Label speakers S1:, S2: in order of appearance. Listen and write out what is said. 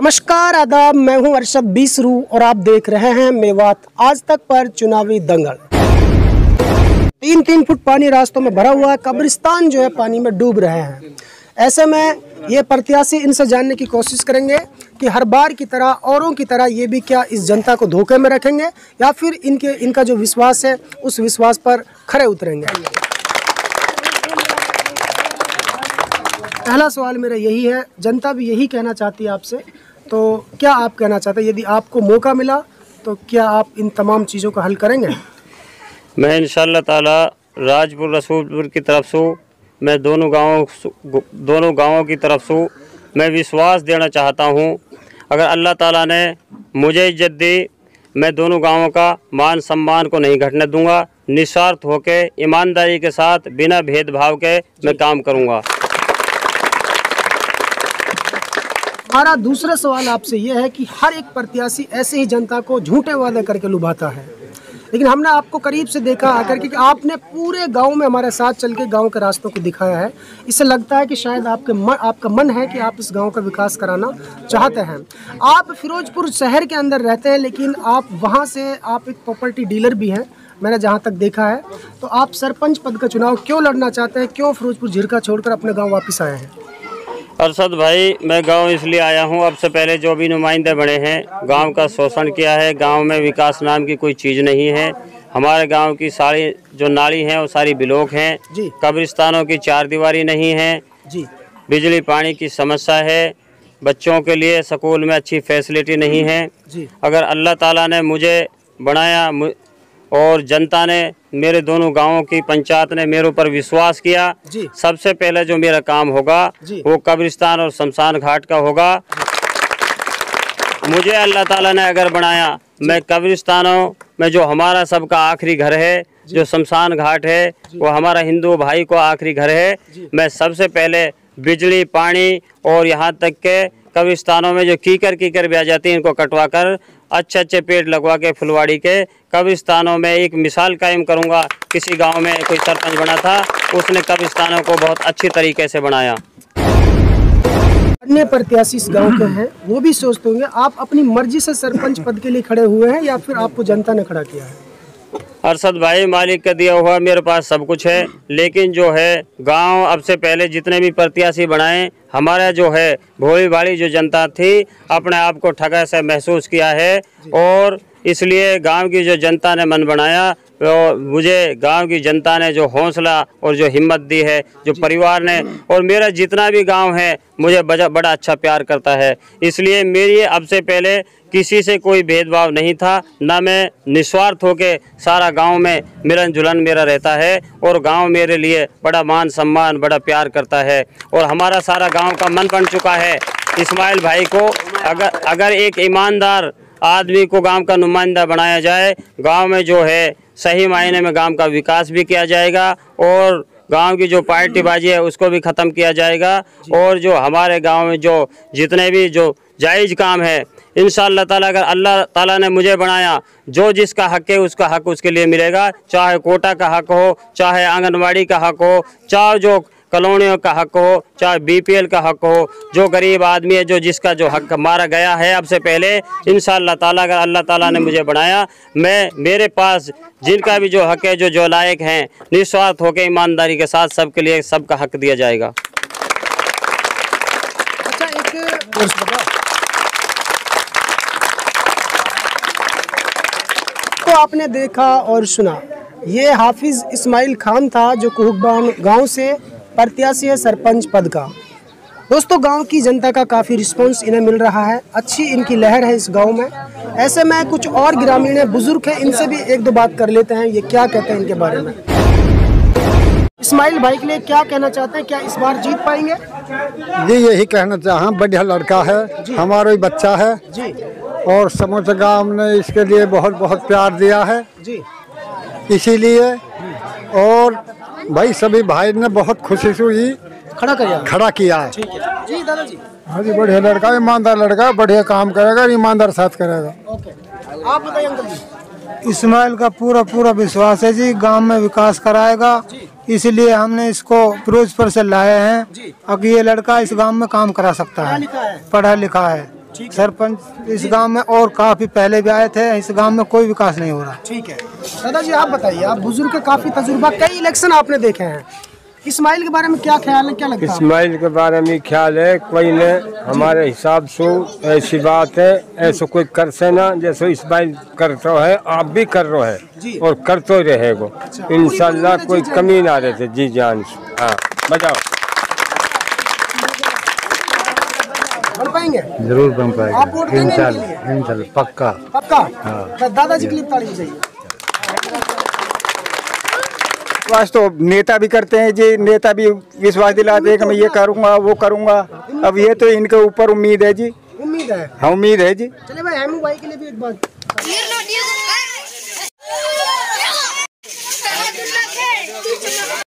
S1: नमस्कार, आदाब, मैं हूँ अरशद बीसरू और आप देख रहे हैं मेवात आज तक पर चुनावी दंगल। तीन तीन फुट पानी रास्तों में भरा हुआ है, कब्रिस्तान जो है पानी में डूब रहे हैं। ऐसे में ये प्रत्याशी इनसे जानने की कोशिश करेंगे कि हर बार की तरह, औरों की तरह ये भी क्या इस जनता को धोखे में रखेंगे या फिर इनके, इनका जो विश्वास है, उस विश्वास पर खड़े उतरेंगे। पहला सवाल मेरा यही है, जनता भी यही कहना चाहती है आपसे तो क्या आप कहना चाहते हैं यदि आपको मौका मिला तो क्या आप इन तमाम चीज़ों का हल करेंगे?
S2: मैं इंशाल्लाह ताला राजपुर रसूलपुर की तरफ़ से मैं दोनों गाँवों दोनों गाँवों की तरफ़ से मैं विश्वास देना चाहता हूँ। अगर अल्लाह ताला ने मुझे इज़्ज़त दी मैं दोनों गाँवों का मान सम्मान को नहीं घटने दूँगा। निस्वार्थ होकर ईमानदारी के साथ बिना भेदभाव के मैं काम करूँगा।
S1: हमारा दूसरा सवाल आपसे यह है कि हर एक प्रत्याशी ऐसे ही जनता को झूठे वादे करके लुभाता है। लेकिन हमने आपको करीब से देखा आकर के कि आपने पूरे गाँव में हमारे साथ चल के गाँव के रास्तों को दिखाया है। इससे लगता है कि शायद आपके मन आपका मन है कि आप इस गाँव का विकास कराना चाहते हैं। आप फिरोजपुर शहर के अंदर रहते हैं, लेकिन आप वहाँ से आप एक प्रॉपर्टी डीलर भी हैं, मैंने जहाँ तक देखा है। तो आप सरपंच पद का चुनाव क्यों लड़ना चाहते हैं? क्यों फिरोजपुर झिरका छोड़कर अपने गाँव वापस आए हैं?
S2: अरसद भाई मैं गाँव इसलिए आया हूँ अब से पहले जो भी नुमाइंदे बने हैं गाँव का शोषण किया है गाँव में विकास नाम की कोई चीज़ नहीं है। हमारे गाँव की सारी जो नाली हैं वो सारी ब्लॉक हैं। कब्रिस्तानों की चार दीवारी नहीं है। जी। बिजली पानी की समस्या है। बच्चों के लिए स्कूल में अच्छी फैसिलिटी नहीं है। जी। अगर अल्लाह ताला ने मुझे बनाया और जनता ने मेरे दोनों गाँवों की पंचायत ने मेरे ऊपर विश्वास किया। सबसे पहले जो मेरा काम होगा वो कब्रिस्तान और शमशान घाट का होगा। मुझे अल्लाह ताला ने अगर बनाया मैं कब्रिस्तानों में जो हमारा सबका आखिरी घर है जो। शमशान घाट है वो हमारा हिंदू भाई को आखिरी घर है। मैं सबसे पहले बिजली पानी और यहाँ तक के कब्रिस्तानों में जो कीकर कीकर भी आ जाती है इनको कटवा कर अच्छे अच्छे पेड़ लगवा के फुलवाड़ी के कब्रिस्तानों में एक मिसाल कायम करूँगा। किसी गाँव में कोई सरपंच बना था, उसने कब्रिस्तानों को बहुत अच्छी तरीके से बनाया।
S1: अन्य प्रत्याशी इस गाँव के हैं, वो भी सोचते होंगे, आप अपनी मर्ज़ी से सरपंच पद के लिए खड़े हुए हैं या फिर आपको जनता ने खड़ा किया है?
S2: अरसद भाई मालिक का दिया हुआ मेरे पास सब कुछ है। लेकिन जो है गाँव अब से पहले जितने भी प्रत्याशी बनाए हमारा जो है भोली भाड़ी जो जनता थी अपने आप को ठगा से महसूस किया है। और इसलिए गाँव की जो जनता ने मन बनाया तो मुझे गाँव की जनता ने जो हौसला और जो हिम्मत दी है जो परिवार ने और मेरा जितना भी गाँव है मुझे बड़ा अच्छा प्यार करता है। इसलिए मेरी अब से पहले किसी से कोई भेदभाव नहीं था ना मैं निस्वार्थ होकर सारा गाँव में मिलन जुलन मेरा रहता है और गाँव मेरे लिए बड़ा मान सम्मान बड़ा प्यार करता है। और हमारा सारा गाँव का मन बन चुका है। इस्माइल भाई को अगर अगर एक ईमानदार आदमी को गाँव का नुमाइंदा बनाया जाए। गाँव में जो है सही मायने में गाँव का विकास भी किया जाएगा और गाँव की जो पार्टीबाजी है उसको भी ख़त्म किया जाएगा। और जो हमारे गाँव में जो जितने भी जो जायज़ काम है इन ताला अगर अल्लाह ताला ने मुझे बनाया जो जिसका हक है उसका हक उसके लिए मिलेगा। चाहे कोटा का हक हो चाहे आंगनबाड़ी का हक हो चाहे जो कॉलोनियों का हक हो चाहे बीपीएल का हक हो जो गरीब आदमी है जो जिसका जो हक मारा गया है अब से पहले इन ताला अगर अल्लाह ताला ने मुझे बनाया मैं मेरे पास जिनका भी जो हक है जो जो लायक हैं निस्वार्थ होकर ईमानदारी के साथ सबके लिए सबका हक दिया जाएगा।
S1: अच्छा एक तो आपने देखा और सुना ये हाफिज इस्माइल खान था जो कुहबान गाँव से प्रत्याशी है सरपंच पद का। दोस्तों गाँव की जनता का काफ़ी रिस्पांस इन्हें मिल रहा है। अच्छी इनकी लहर है इस गाँव में। ऐसे में कुछ और ग्रामीण है बुज़ुर्ग है इनसे भी एक दो बात कर लेते हैं। ये क्या कहते हैं इनके बारे में? इस्माइल भाई के लिए क्या कहना चाहते हैं? क्या इस बार जीत पाएँगे?
S3: जी यही कहना चाह बढ़िया लड़का है। हमारा ही बच्चा है। जी। और समूचे गाँव ने इसके लिए बहुत बहुत प्यार दिया है। जी। इसीलिए और भाई सभी भाई ने बहुत खुशी से हुई
S1: खड़ा किया
S3: खड़ा किया है।
S1: जी दादाजी।
S3: हाँ जी बढ़िया लड़का ईमानदार लड़का बढ़िया काम करेगा ईमानदार साथ करेगा।
S1: ओके। आप बताइए अंकल जी।
S4: इस्माइल का पूरा पूरा विश्वास है जी गाँव में विकास कराएगा। इसलिए हमने इसको फिरोजपुर से लाए हैं अब ये लड़का इस गाँव में काम करा सकता है। पढ़ा लिखा है। सरपंच इस गाँव में और काफ़ी पहले भी आए थे इस गाँव में कोई विकास नहीं हो रहा।
S1: ठीक है। दादाजी आप बताइए आप बुज़ुर्ग का काफ़ी तजुर्बा कई इलेक्शन आपने देखे हैं। इस्माइल के बारे में क्या ख्याल है क्या लगता है?
S5: इस्माइल के बारे में ख्याल है कोई ने हमारे हिसाब से ऐसी बात है ऐसा कोई कर से ना जैसे इस्माइल करते है आप भी कर रहे। है और करते ही रहेगो इंशाल्लाह
S1: पूरी
S5: कोई कमी ना रहते जी जान हाँ बजाओ।
S1: बन पाएँगे?
S3: ज़रूर बन
S1: आप वोट देंगे इनके
S3: इंशाल्लाह पक्का।
S1: पक्का? तो दादाजी के लिए ताली चाहिए।
S6: विश्वास तो नेता भी करते हैं जी नेता भी विश्वास दिलाते हैं कि मैं ये करूँगा वो करूँगा। अब ये तो इनके ऊपर उम्मीद है जी।
S1: उम्मीद है?
S6: हाँ उम्मीद है जी।
S1: चलिए भाई हेमू भाई के लिए भी एक बात.